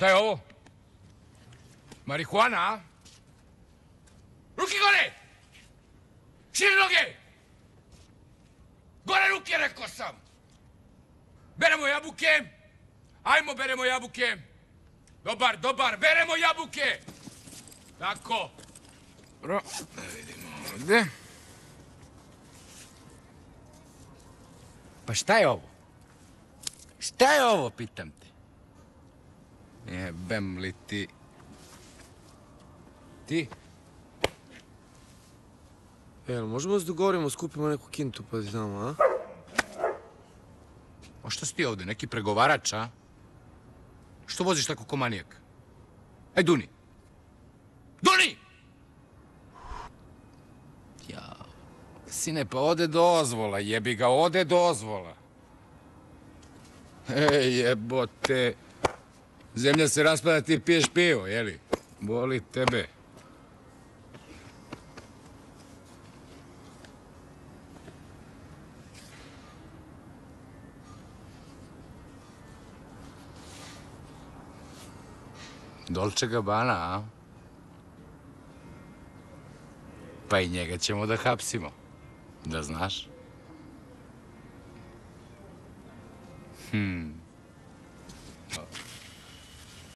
Šta je ovo? Marihuana, a? Ruki gore! Širi noge! Gore ruke, rekao sam! Beremo jabuke! Ajmo, beremo jabuke! Dobar, dobar, beremo jabuke! Tako. Dobro, da vidimo ovdje. Pa šta je ovo? Šta je ovo, pitam te? Jebem li ti... Ti? E, možemo da se dogovorimo, skupimo neku kintu pa znamo, a? A što si ti ovdje, neki pregovarač, a? Što voziš tako ko manijak? Aj, Duni! Duni! Ja, sine, pa ode dozvola, jebi ga, ode dozvola. Ej, jebote. Zemlja se raspada, ti piješ pivo, jeli? Boli tebe. Dolce Gabbana, a? Pa i njega ćemo da hapsimo. Da znaš. Hmm.